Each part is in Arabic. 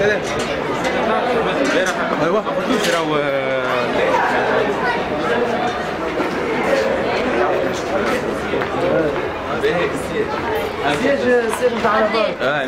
سلام. ايوا راهو سياج سياج نتاع العربات آه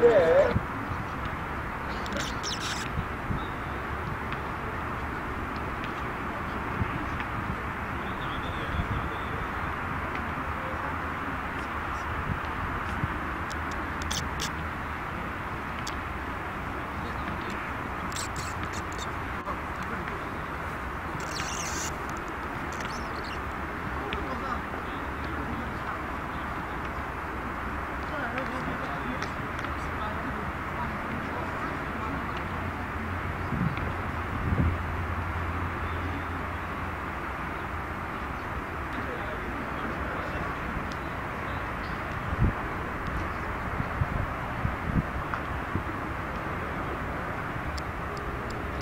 네.